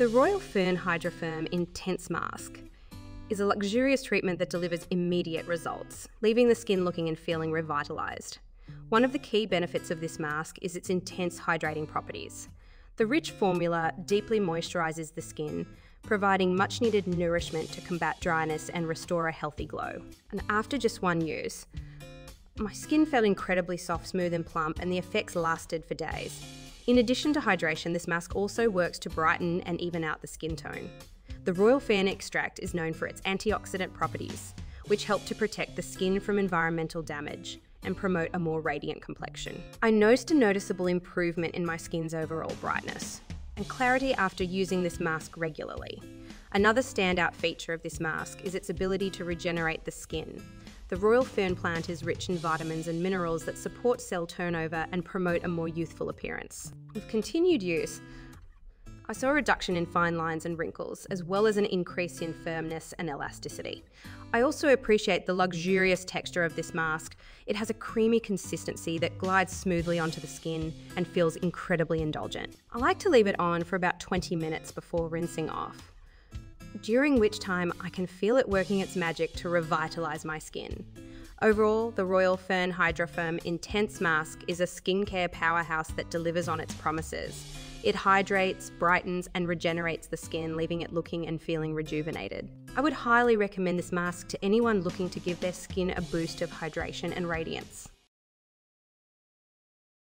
The Royal Fern Hydra-Firm Intense Mask is a luxurious treatment that delivers immediate results, leaving the skin looking and feeling revitalised. One of the key benefits of this mask is its intense hydrating properties. The rich formula deeply moisturises the skin, providing much needed nourishment to combat dryness and restore a healthy glow. And after just one use, my skin felt incredibly soft, smooth, and plump, and the effects lasted for days. In addition to hydration, this mask also works to brighten and even out the skin tone. The Royal Fern extract is known for its antioxidant properties, which help to protect the skin from environmental damage and promote a more radiant complexion. I noticed a noticeable improvement in my skin's overall brightness and clarity after using this mask regularly. Another standout feature of this mask is its ability to regenerate the skin. The royal fern plant is rich in vitamins and minerals that support cell turnover and promote a more youthful appearance. With continued use, I saw a reduction in fine lines and wrinkles, as well as an increase in firmness and elasticity. I also appreciate the luxurious texture of this mask. It has a creamy consistency that glides smoothly onto the skin and feels incredibly indulgent. I like to leave it on for about 20 minutes before rinsing off during which time I can feel it working its magic to revitalise my skin. Overall, the Royal Fern Hydra-Firm Intense Mask is a skincare powerhouse that delivers on its promises. It hydrates, brightens, and regenerates the skin, leaving it looking and feeling rejuvenated. I would highly recommend this mask to anyone looking to give their skin a boost of hydration and radiance.